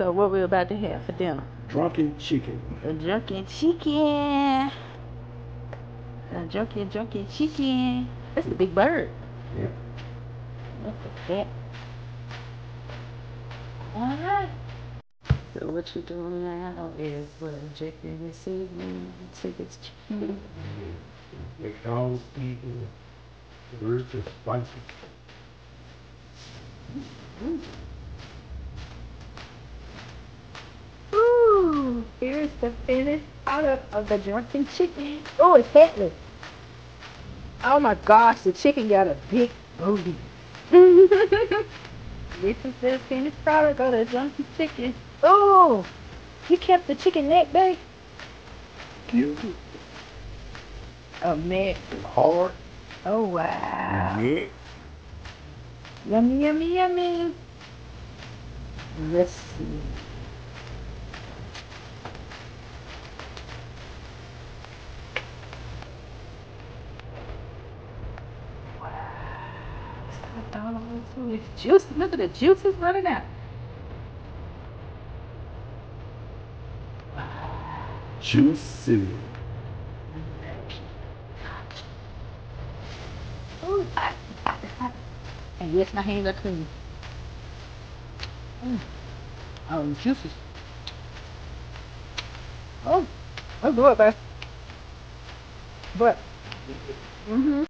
So what we about to have for dinner? Drunken chicken. A drunken chicken. A drunken drunken chicken. That's a big bird. Yeah. Look at that. Alright. So what you doing now is what injecting this evening. Tickets chicken. McDonald's eating. Where's the spicy? Mm-hmm. Ooh, the finished product of the drunken chicken. Oh, it's headless. Oh my gosh, the chicken got a big booty. this is the finished product of the drunken chicken. Oh, you kept the chicken neck, babe? Cute. Oh, man. Hard. Oh, wow. Yeah. Yummy, yummy, yummy. Let's see. Wow. It's got all the It's juicy. Look at the juices running out. Juicy. And yes, my hands are clean. Mm. Oh, juices. Oh, let's do it, babe. But, mm-hmm.